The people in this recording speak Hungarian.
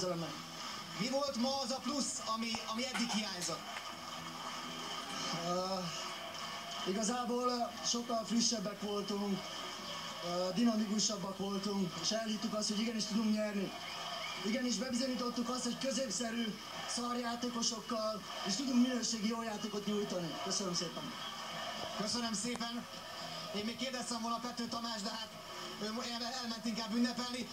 győzelemnek. Mi volt ma az a plusz, ami, ami eddig hiányzott? Uh, igazából uh, sokkal frissebbek voltunk, uh, dinamikusabbak voltunk, és elhittük azt, hogy igenis tudunk nyerni. Igenis bebizonyítottuk azt, hogy középszerű szarjátékosokkal, és tudunk minőségi jó játékot nyújtani. Köszönöm szépen. Köszönöm szépen. Én még kérdeztem volna Pető Tamás, de hát ő elment inkább ünnepelni.